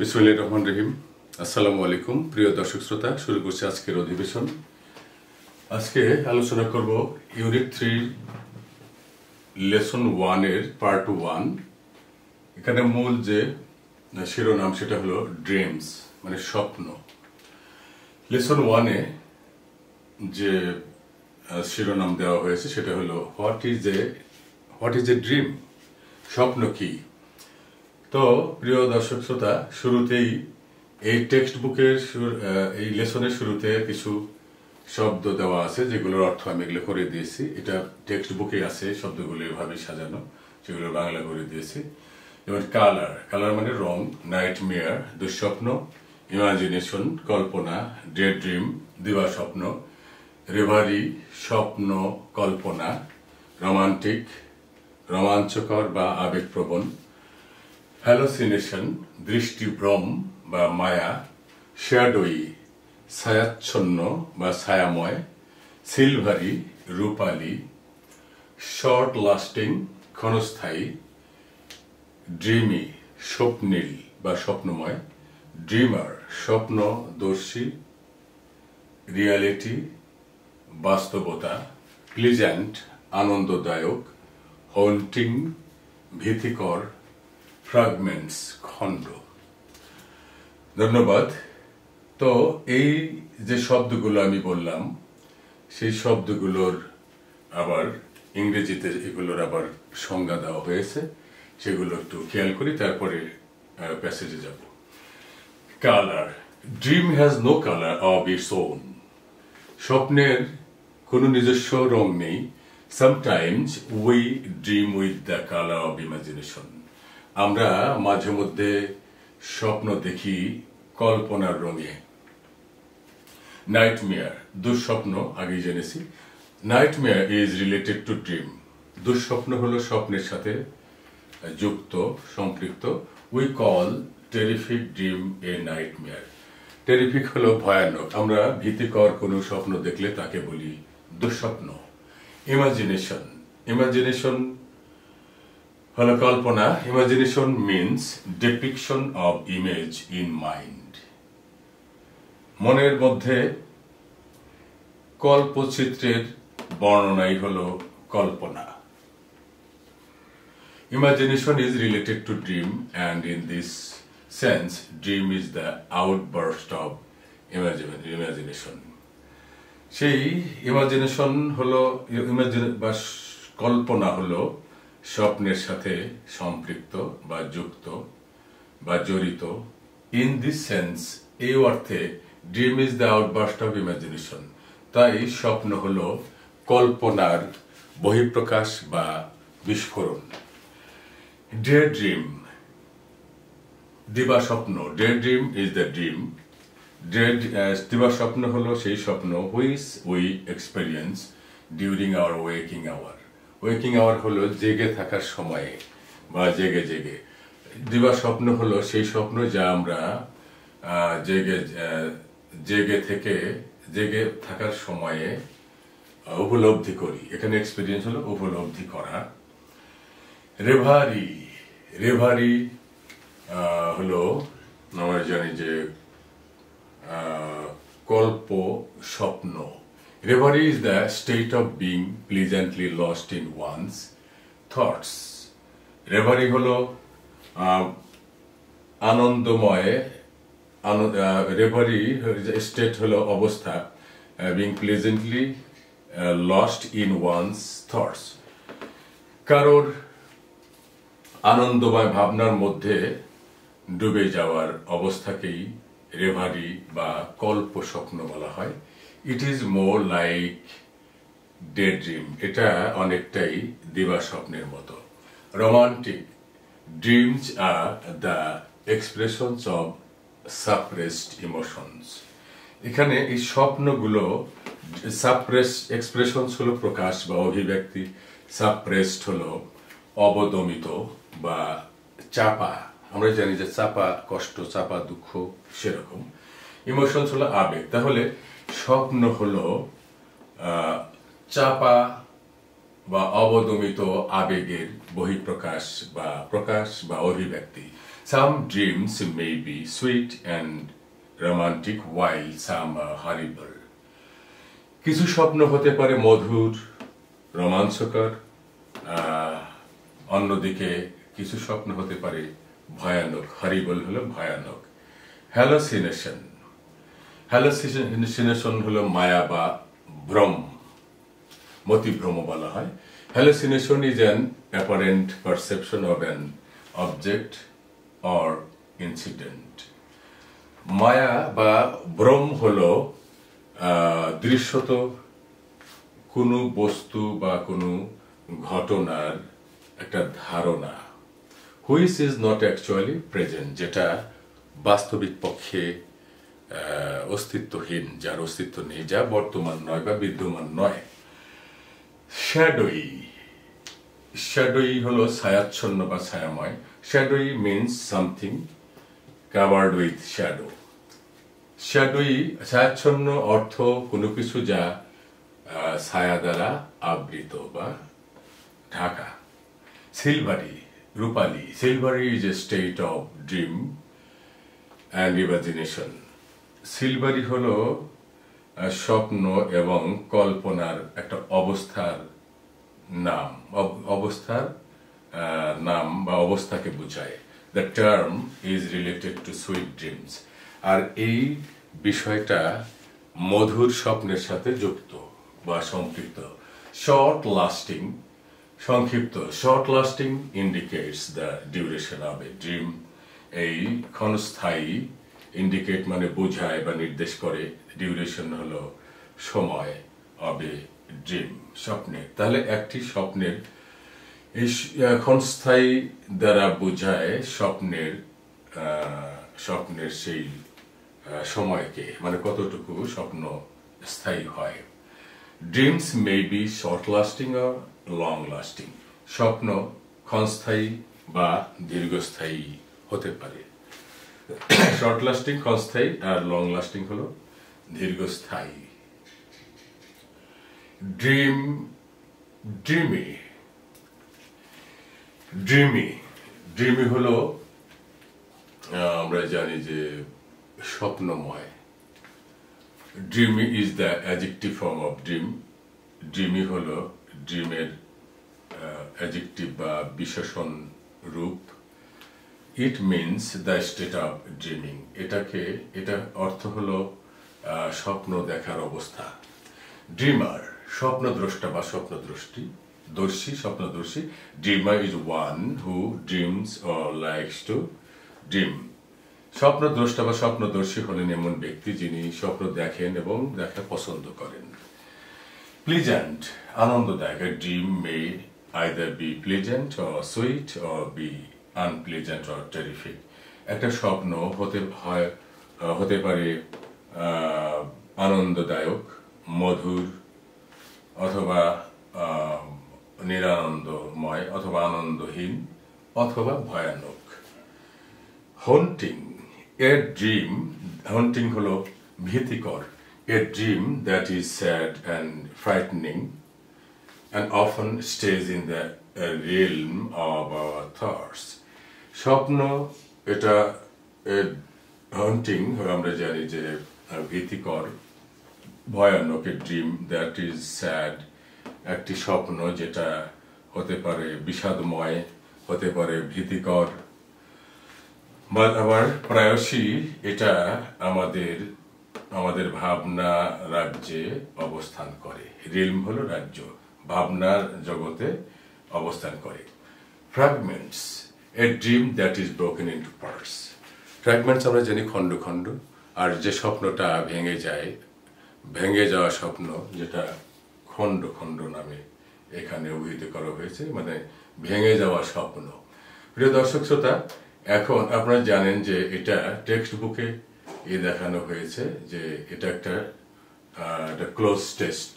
বিসমুল্লাহ রহমান রহিম। আসসালামু আলাইকুম, প্রিয় দর্শক শ্রোতা, শুরু করছি আজকের অধিবেশন। আজকে আলোচনা করব ইউনিট থ্রি লেসন ওয়ানের পার্ট ওয়ান। এখানে মূল যে শিরোনাম, সেটা হলো ড্রিমস মানে স্বপ্ন। লেসন ওয়ানে যে শিরোনাম দেওয়া হয়েছে, সেটা হলো, what is a, what is a dream? স্বপ্ন কি? তো, প্রিয় দর্শক শ্রোতা, শুরুতেই এই টেক্সট বুকের এই লেসনের শুরুতে কিছু শব্দ দেওয়া আছে, যেগুলোর অর্থ আমি এগুলো করে দিয়েছি। এটা টেক্সট বুকে আছে শব্দগুলো এভাবে সাজানো সেগুলো বাংলা করে দিয়েছি। যেমন, কালার। কালার মানে রং নাইট মেয়ার দুঃস্বপ্ন, ইমাজিনেশন, কল্পনা ডে ড্রিম, দিবা স্বপ্ন, রেভারি, স্বপ্ন, কল্পনা, রোমান্টিক, রোমাঞ্চকর বা আবেগপ্রবণ হ্যালোসিনেশন দৃষ্টিভ্রম বা মায়া শ্যাডোই ছায়াচ্ছন্ন বা ছায়াময় সিলভারি রূপালী শর্ট লাস্টিং ক্ষণস্থায়ী ড্রিমি স্বপ্নীল বা স্বপ্নময় ড্রিমার স্বপ্নদর্শী রিয়ালিটি বাস্তবতা প্লিজেন্ট আনন্দদায়ক হন্টিং ভীতিকর ফ্রাগমেন্টস খণ্ড। ধন্যবাদ। তো এই যে শব্দগুলো আমি বললাম, সেই শব্দগুলোর আবার ইংরেজিতে এগুলোর আবার সংজ্ঞা দেওয়া হয়েছে, সেগুলো একটু খেয়াল করি, তারপরে প্যাসেজে যাব। Colour dream has no colour of its own স্বপ্নের কোনো নিজস্ব রং নেই। Sometimes we dream with the colour of imagination আমরা মাঝে মধ্যে স্বপ্ন দেখি কল্পনার রঙে। নাইটমেয়ার দুঃস্বপ্ন, আগেই জেনেছি। Nightmare is related to dream দুঃস্বপ্ন হলো স্বপ্নের সাথে যুক্ত, সম্পৃক্ত। We call terrific dream a nightmare terrific হলো ভয়ানক। আমরা ভীতিকর কোনো স্বপ্ন দেখলে তাকে বলি দুঃস্বপ্ন। ইমাজিনেশন ইমাজিনেশন হলো কল্পনা imagination means depiction of image in mind মনের মধ্যে কল্পচিত্রের বর্ণনাই হল কল্পনা। Imagination is related to dream and in this sense dream is the outburst of imagination সেই ইমাজিনেশন হলো ইমাজিন বা কল্পনা হলো স্বপ্নের সাথে সম্পৃক্ত বা যুক্ত বা জড়িত। ইন দিস সেন্স এই অর্থে dream is the outburst of imagination তাই স্বপ্ন হল কল্পনার বহিঃপ্রকাশ বা বিস্ফোরণ। ডে ড্রিম দিবা স্বপ্ন। Day dream is the dream day দিবা স্বপ্ন হলো সেই স্বপ্ন which we experience during our waking hour waking hour হলো জেগে থাকার সময়ে বা জেগে জেগে। দিবা স্বপ্ন হলো সেই স্বপ্ন যা আমরা জেগে জেগে থেকে, জেগে থাকার সময়ে উপলব্ধি করি। এখানে এক্সপিরিয়েন্স হলো উপলব্ধি করা। রেভারি রেভারি হলো আমরা জানি যে কল্প, স্বপ্ন। Reverie is the state of being pleasantly lost in one's thoughts reverie হলো আনন্দময় রেভারি স্টেট হলো অবস্থা being pleasantly lost in one's thoughts কারোর আনন্দময় ভাবনার মধ্যে ডুবে যাওয়ার অবস্থাকেই রেভারি বা কল্প স্বপ্ন বলা হয়। It is more like day dream এটা অনেকটাই দিবা স্বপ্নের মতো। Romantic dreams are the expressions of suppressed emotions এখানে এই স্বপ্নগুলো সাপ্রেস এক্সপ্রেশনস হলো প্রকাশ বা অভিব্যক্তি সাপ্রেসড হলো অবদমিত বা চাপা। আমরা জানি যে চাপা কষ্ট, চাপা দুঃখ, সেরকম। ইমোশনস হলো আবেগ। তাহলে স্বপ্ন হলো চাপা বা অবদমিত আবেগের বহিঃপ্রকাশ বা প্রকাশ বা অভিব্যক্তি some dreams may sweet and romantic while some are horrible. কিছু স্বপ্ন হতে পারে মধুর, রোমাঞ্চকর অন্যদিকে কিছু স্বপ্ন হতে পারে ভয়ানক হরিবল হলো ভয়ানক হ্যালোসিনেশন হ্যালোসিনেশন হলো মায়া বা ভ্রম মতিভ্রম বলা হয় hallucination is an apparent perception of an object or incident মায়া বা ভ্রম হলো দৃশ্যত কোনো বস্তু বা কোনো ঘটনার একটা ধারণা which is not actually present যেটা বাস্তবিক পক্ষে অস্তিত্বহীন, যার অস্তিত্ব নেই, যা বর্তমান নয় বা বিদ্যমান নয়। শ্যাডোই শ্যাডোই হলো ছায়াচ্ছন্ন বা ছায়াময়। Shadowy means something covered with shadow shadowy ছায়াচ্ছন্ন অর্থ কোনো কিছু যা ছায়া দ্বারা আবৃত বা ঢাকা। Silvery Rupali. Silvery is a state of dream and imagination silvery হলো স্বপ্ন এবং কল্পনার একটা অবস্থার নাম। অব- অবস্থার নাম বা অবস্থাকে বোঝায়। The term is related to sweet dreams আর এই বিষয়টা মধুর স্বপ্নের সাথে যুক্ত বা সম্পৃক্ত। শর্ট লাস্টিং সংক্ষিপ্ত। Short lasting indicates the duration of a dream এই ক্ষণস্থায়ী ইন্ডিকেট মানে বোঝায় বা নির্দেশ করে ডিউরেশন হলো সময় অবে ড্রিম স্বপ্নের তাহলে একটি স্বপ্নের আহ, ক্ষণস্থায়ী দ্বারা বোঝায় স্বপ্নের স্বপ্নের সেই সময়কে মানে কতটুকু স্বপ্ন স্থায়ী হয়। Dreams may be short lasting or long lasting স্বপ্ন ক্ষণস্থায়ী বা দীর্ঘস্থায়ী হতে পারে। শর্ট লাস্টিং ক্ষণস্থায়ী আর লং লাস্টিং হলো দীর্ঘস্থায়ী। ড্রিম ড্রিমি ড্রিমি ড্রিমি হলো আমরা জানি যে স্বপ্নময়। Dreamy is the adjective form of dream dreamy হলো ড্রিমের অ্যাজেক্টিভ বা বিশেষণ রূপ। It means the state of dreaming এটাকে, এটা অর্থ হলো স্বপ্ন দেখার অবস্থা। ড্রিমার স্বপ্নদ্রষ্টা বা স্বপ্নদ্রষ্টি, দর্শী, স্বপ্নদর্শী। Dreamer is one who dreams or likes to dream স্বপ্নদ্রষ্টা বা স্বপ্নদর্শী হলেন এমন ব্যক্তি যিনি স্বপ্ন দেখেন এবং দেখা পছন্দ করেন। প্লিজেন্ট আনন্দদায়ক। Dream may either be pleasant or sweet or be unpleasant or terrific একটা স্বপ্ন হতে হয় হতে পারে আনন্দদায়ক, মধুর, অথবা নিরানন্দময়, অথবা আনন্দহীন, অথবা ভয়ানক। হন্টিং এ ড্রিম হন্টিং হলো ভীতিকর। A dream that is sad and frightening and often stage in the realm of our thoughts স্বপ্ন, এটা হন্টিং আমরা জানি যে ভীতিকর, ভয়ানক a dream that is sad একটি স্বপ্ন যেটা হতে পারে বিষাদময়, হতে পারে ভীতিকর। বা আবার প্রায়শই এটা আমাদের আমাদের ভাবনা রাজ্যে অবস্থান করে। রিলম হলো রাজ্য, ভাবনার জগতে অবস্থান করে। Fragments a dream that is broken into parts fragments আমরা জানি খণ্ড খণ্ড, আর যে স্বপ্নটা ভেঙে যায়, ভেঙে যাওয়া স্বপ্ন যেটা খণ্ড খণ্ড নামে এখানে অভিহিত করা হয়েছে মানে ভেঙে যাওয়া স্বপ্ন। প্রিয় দর্শক শ্রোতা, এখন আপনারা জানেন যে এটা টেক্সট বুকে এ দেখানো হয়েছে যে এটা একটা একটা ক্লোজ টেস্ট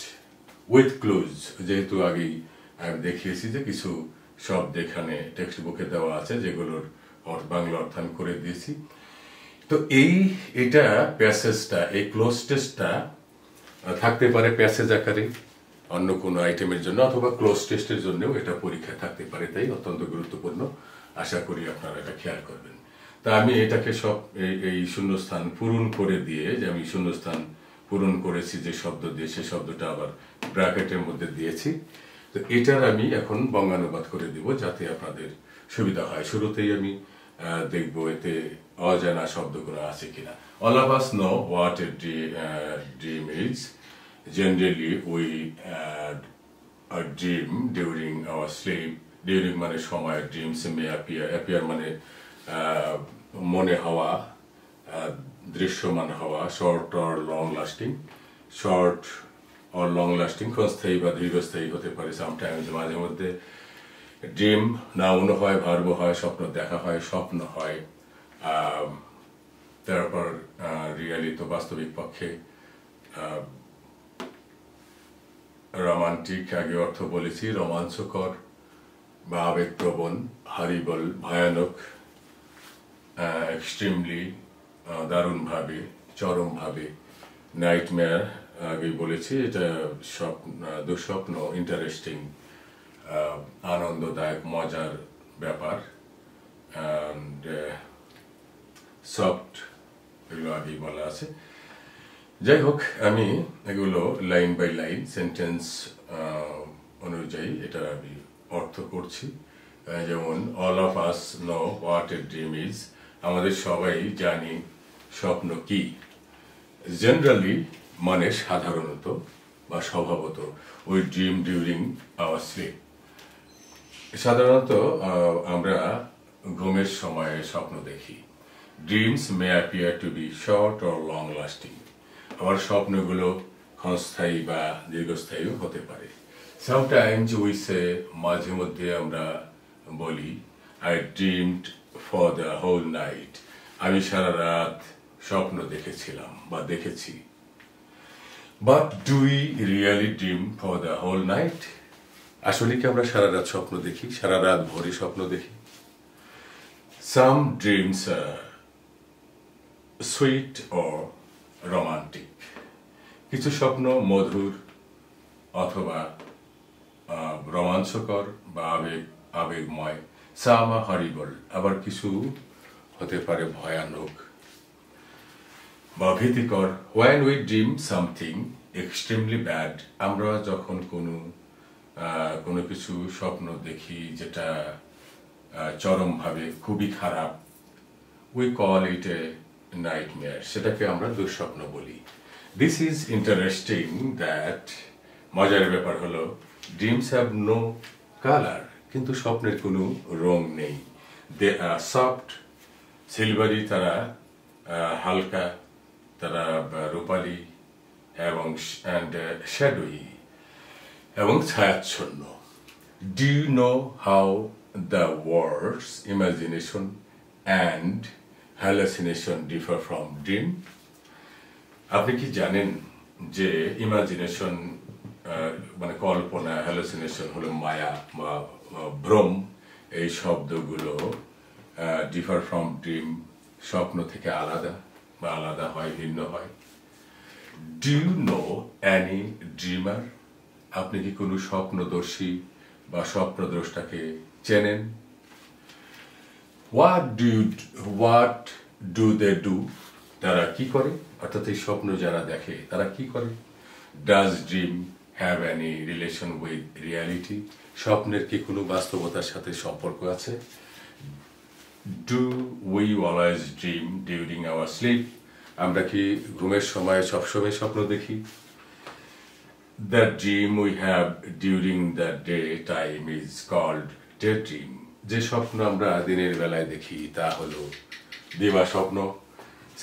উইথ ক্লোজ যেহেতু আগেই দেখিয়েছি যে কিছু শব্দ এখানে টেক্সট বুকে দেওয়া আছে, যেগুলোর বাংলা অর্থায়ন করে দিয়েছি। তো এই, এটা প্যাসেজটা এই ক্লোজ টেস্টটা থাকতে পারে প্যাসেজ আকারে অন্য কোনো আইটেমের জন্য, অথবা ক্লোজ টেস্টের জন্যও এটা পরীক্ষায় থাকতে পারে। তাই অত্যন্ত গুরুত্বপূর্ণ। আশা করি আপনারা এটা খেয়াল করবেন। তা আমি এটাকে সব এই শূন্যস্থান পূরণ করে দিয়ে, যে আমি শূন্যস্থান পূরণ করেছি যে শব্দ দিয়ে, সে শব্দটা আবার ব্র্যাকেটের মধ্যে দিয়েছি। তো এটার আমি এখন বঙ্গানুবাদ করে দিব যাতে আপনাদের সুবিধা হয়। শুরুতেই আমি দেখব এতে অজানা শব্দগুলো আছে কিনা। All of us know what a dream is generally we dream during our sleep, during মানে সময় dreams may অ্যাপিয়ার অ্যাপিয়ার মানে মনে হওয়া দৃশ্যমান হওয়া short or long lasting short or long lasting ক্ষণস্থায়ী বা দীর্ঘস্থায়ী হতে পারে সামটাইমস মাঝে মধ্যে। ড্রিম নাউন হয় ভার্ব হয়, স্বপ্ন দেখা হয়, স্বপ্ন হয় তারপর রিয়ালি তো বাস্তবিক পক্ষে রোমান্টিক আগে অর্থ বলেছি, রোমাঞ্চকর বা আবেগপ্রবণ, হারিবল, ভয়ানক এক্সট্রিমলি দারুণভাবে, চরমভাবে নাইটমেয়ার আগে বলেছি এটা স্বপ্ন, দুঃস্বপ্ন ইন্টারেস্টিং আনন্দদায়ক, মজার ব্যাপার। অ্যান্ড সফট এগুলো আগেই বলা আছে। যাই হোক, আমি এগুলো লাইন বাই লাইন সেন্টেন্স অনুযায়ী এটা আমি অর্থ করছি। যেমন all of us know what a dream is আমাদের সবাই জানি স্বপ্ন কি। জেনারেলি মানে সাধারণত বা স্বভাবত ওই ড্রিম ডিউরিং আওয়ার স্লিপ সাধারণত আমরা ঘুমের সময়ে স্বপ্ন দেখি। Dreams may appear to be short or long lasting আবার স্বপ্নগুলো ক্ষণস্থায়ী বা দীর্ঘস্থায়ীও হতে পারে। সামটাইমস উই সে মাঝে মধ্যে আমরা বলি I dreamed for the whole night আমি সারা রাত স্বপ্ন দেখেছিলাম বা দেখেছি। But do we really dream for the whole night আসলে কি আমরা সারা রাত স্বপ্ন দেখি? সারা রাত ভরে স্বপ্ন দেখি? সাম ড্রিমস সুইট ও রোমান্টিক কিছু স্বপ্ন মধুর অথবা রোমাঞ্চকর বা আবেগ, আবেগময়। সামা হরিবল আবার কিছু হতে পারে ভয়ানক। বা ভীতিকর when we dream something extremely bad আমরা যখন কোনো কোনো কিছু স্বপ্ন দেখি যেটা চরমভাবে খুবই খারাপ we call it a nightmare সেটাকে আমরা দুঃস্বপ্ন বলি। দিস ইজ ইন্টারেস্টিং দ্যাট মজার ব্যাপার হলো ড্রিমস হ্যাভ নো কালার কিন্তু স্বপ্নের কোনো রং নেই। দে আর সফট সিলভারি তারা হালকা তারা রূপালি এবং অ্যান্ড শ্যাডোই এবং ছায়াচ্ছন্ন। Do you know how the words imagination and hallucination differ from dream আপনি কি জানেন যে ইমাজিনেশন মানে কল্পনা হ্যালোসিনেশন হলো মায়া বা ভ্রম? এই শব্দগুলো ডিফার ফ্রম ড্রিম স্বপ্ন থেকে আলাদা। বা আলাদা হয়, ভিন্ন হয়। Do you know any dreamer আপনি কি কোনো স্বপ্নদর্শী বা স্বপ্নদ্রষ্টাকে চেনেন? What do you what do they do তারা কি করে? অর্থাৎ এই স্বপ্ন যারা দেখে, তারা কি করে? Does dream have any relation with reality স্বপ্নের কি কোনো বাস্তবতার সাথে সম্পর্ক আছে? Do we always dream during our sleep আমরা কি ঘুমের সময় সবসময় স্বপ্ন দেখি? The dream we have during the day time is called daydream. যে স্বপ্ন আমরা দিনের বেলায় দেখি, তা হলো দিবা স্বপ্ন।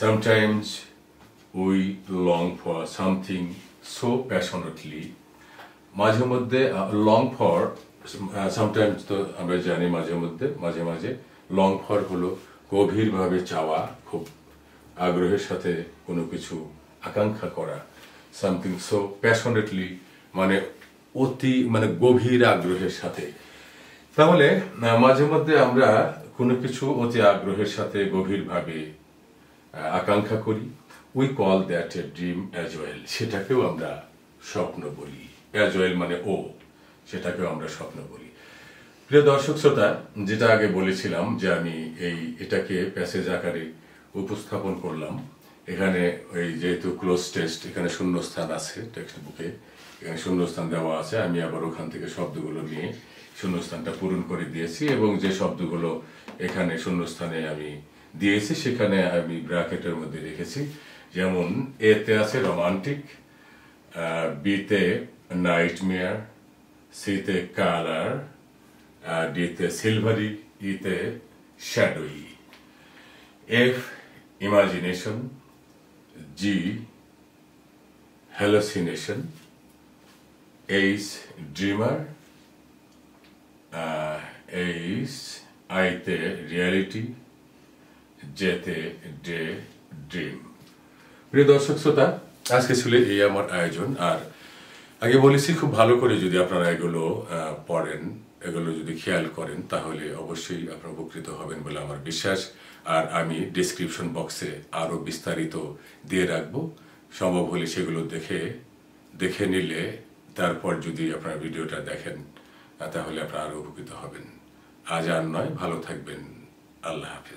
Sometimes we long for something so passionately মাঝে মধ্যে লং ফর সামটাইমস তো আমরা জানি মাঝে মধ্যে, মাঝে মাঝে। লং ফর হলো গভীরভাবে চাওয়া, খুব আগ্রহের সাথে কোনো কিছু আকাঙ্ক্ষা করা। সামথিং সো প্যাশনেটলি মানে অতি মানে গভীর আগ্রহের সাথে। তাহলে মাঝে মধ্যে আমরা কোনো কিছু অতি আগ্রহের সাথে গভীরভাবে আকাঙ্ক্ষা করি। We call that a dream as well সেটাকেও আমরা স্বপ্ন বলি। অ্যাজ ওয়েল মানে ও, সেটাকেও আমরা স্বপ্ন বলি। প্রিয় দর্শক শ্রোতা, যেটা আগে বলেছিলাম যে আমি এই এটাকে প্যাসেজ আকারে উপস্থাপন করলাম। এখানে ওই যেহেতু ক্লোজ টেস্ট এখানে শূন্যস্থান আছে টেক্সট বুকে এখানে শূন্যস্থান দেওয়া আছে। আমি আবার ওখান থেকে শব্দগুলো নিয়ে শূন্যস্থানটা পূরণ করে দিয়েছি এবং যে শব্দগুলো এখানে শূন্যস্থানে আমি দিয়েছি, সেখানে আমি ব্র্যাকেটের মধ্যে রেখেছি। যেমন, এতে আছে রোমান্টিক বিতে নাইটমেয়ার, সিতে কালার ডিতে সিলভারি ইতে shadowy F imagination G hallucination H dreamer H আইতে রিয়ালিটি যেতে ডে ড্রিম প্রিয় দর্শক, শ্রোতা, আজকে ছিল এই আমার আয়োজন। আর আগে বলেছি, খুব ভালো করে যদি আপনারা এগুলো পড়েন এগুলো যদি খেয়াল করেন, তাহলে অবশ্যই আপনারা উপকৃত হবেন বলে আমার বিশ্বাস। আর আমি ডিসক্রিপশন বক্সে আরও বিস্তারিত দিয়ে রাখব। সম্ভব হলে সেগুলো দেখে দেখে নিলে তারপর যদি আপনার ভিডিওটা দেখেন, তাহলে আপনারা আরও উপকৃত হবেন। আজ আর নয়, ভালো থাকবেন। আল্লাহ হাফিজ।